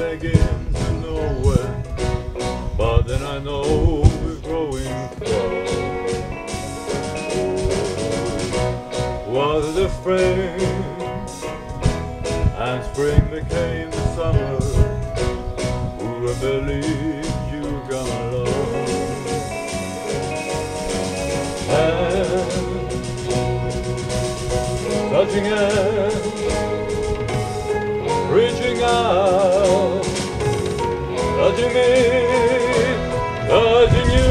begin to nowhere, but then I know we're growing strong. Was the spring, and spring became the summer. Who would believe you come along? And touching hands, reaching out, touching me, touching you.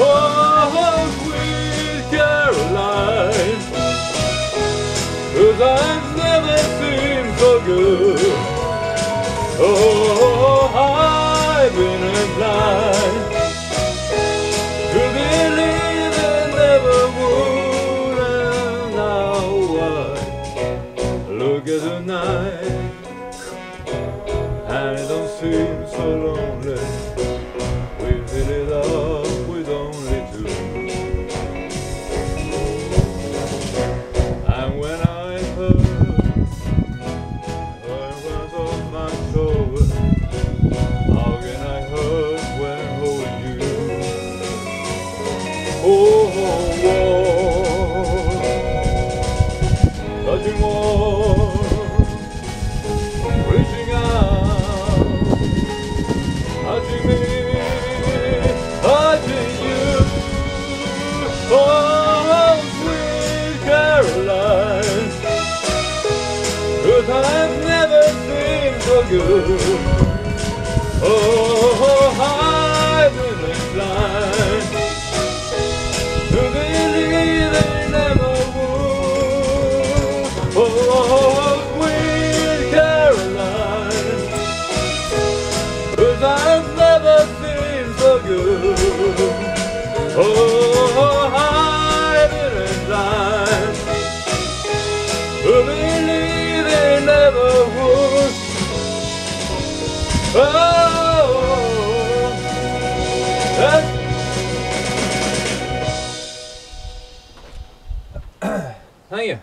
Oh, sweet Caroline, whose eyes never seem so good. Oh, I've been inclined seem so lonely. We fill it up with only two. And when I heard her runs off my shoulder, how can I hurt when holding you? Oh, oh war, Oh, times never so good. Oh, Oh, I didn't it never would. Oh. oh, oh. Thank you.